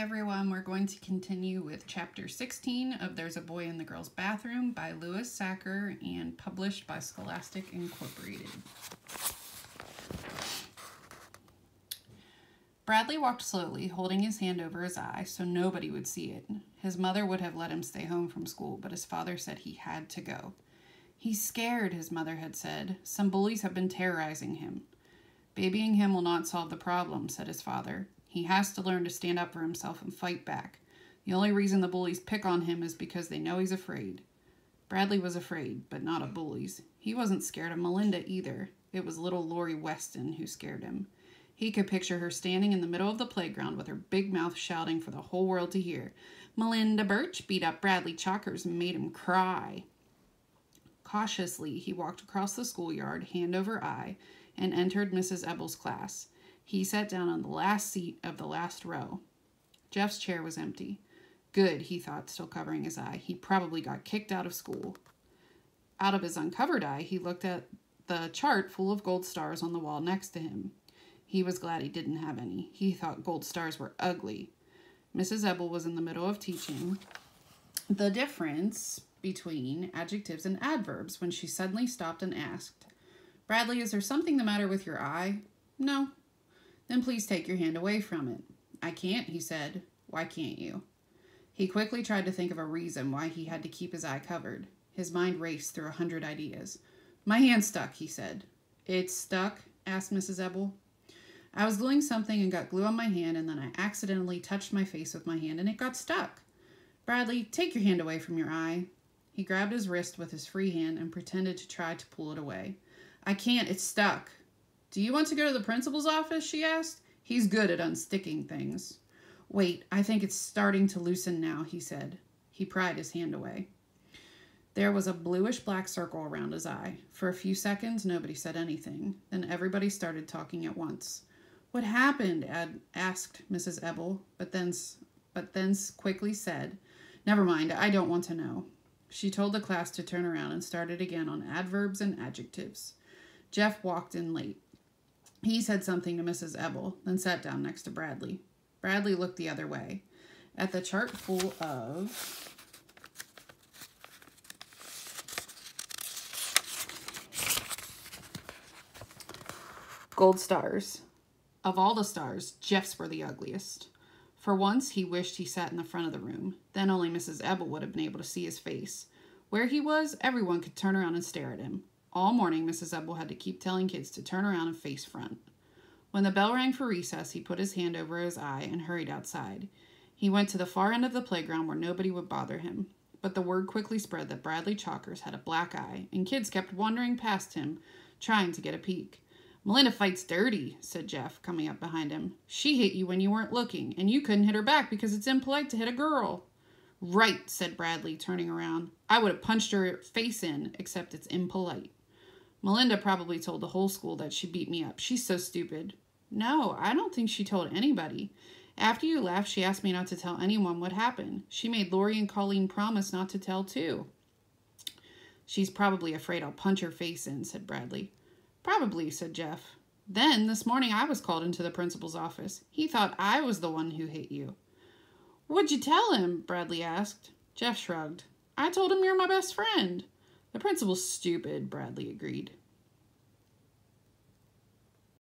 everyone, we're going to continue with chapter 16 of There's a Boy in the Girl's Bathroom by Louis Sachar and published by Scholastic Incorporated. Bradley walked slowly, holding his hand over his eye so nobody would see it. His mother would have let him stay home from school, but his father said he had to go. He's scared, his mother had said. Some bullies have been terrorizing him. Babying him will not solve the problem, said his father. He has to learn to stand up for himself and fight back. The only reason the bullies pick on him is because they know he's afraid. Bradley was afraid, but not of hmm. bullies. He wasn't scared of Melinda either. It was little Lori Weston who scared him. He could picture her standing in the middle of the playground with her big mouth shouting for the whole world to hear. Melinda Birch beat up Bradley Chalkers and made him cry. Cautiously, he walked across the schoolyard, hand over eye, and entered Mrs. Ebbel's class. He sat down on the last seat of the last row. Jeff's chair was empty. Good, he thought, still covering his eye. He probably got kicked out of school. Out of his uncovered eye, he looked at the chart full of gold stars on the wall next to him. He was glad he didn't have any. He thought gold stars were ugly. Mrs. Ebbel was in the middle of teaching the difference between adjectives and adverbs when she suddenly stopped and asked, Bradley, is there something the matter with your eye? No, then please take your hand away from it. I can't, he said. Why can't you? He quickly tried to think of a reason why he had to keep his eye covered. His mind raced through a hundred ideas. My hand's stuck, he said. It's stuck? asked Mrs. Ebbel. I was gluing something and got glue on my hand, and then I accidentally touched my face with my hand and it got stuck. Bradley, take your hand away from your eye. He grabbed his wrist with his free hand and pretended to try to pull it away. I can't, it's stuck. Do you want to go to the principal's office? she asked. He's good at unsticking things. Wait, I think it's starting to loosen now, he said. He pried his hand away. There was a bluish black circle around his eye. For a few seconds, nobody said anything. Then everybody started talking at once. What happened? Ad asked Mrs. Ebbel, but then, but then quickly said, Never mind, I don't want to know. She told the class to turn around and started again on adverbs and adjectives. Jeff walked in late. He said something to Mrs. Ebbel, then sat down next to Bradley. Bradley looked the other way. At the chart full of gold stars. Of all the stars, Jeff's were the ugliest. For once, he wished he sat in the front of the room. Then only Mrs. Ebbel would have been able to see his face. Where he was, everyone could turn around and stare at him. All morning, Mrs. Ebbel had to keep telling kids to turn around and face front. When the bell rang for recess, he put his hand over his eye and hurried outside. He went to the far end of the playground where nobody would bother him. But the word quickly spread that Bradley Chalkers had a black eye, and kids kept wandering past him, trying to get a peek. Melinda fights dirty, said Jeff, coming up behind him. She hit you when you weren't looking, and you couldn't hit her back because it's impolite to hit a girl. Right, said Bradley, turning around. I would have punched her face in, except it's impolite. Melinda probably told the whole school that she beat me up. She's so stupid. No, I don't think she told anybody. After you left, she asked me not to tell anyone what happened. She made Lori and Colleen promise not to tell, too. She's probably afraid I'll punch her face in, said Bradley. Probably, said Jeff. Then, this morning, I was called into the principal's office. He thought I was the one who hit you. What'd you tell him? Bradley asked. Jeff shrugged. I told him you're my best friend. The principal's stupid, Bradley agreed.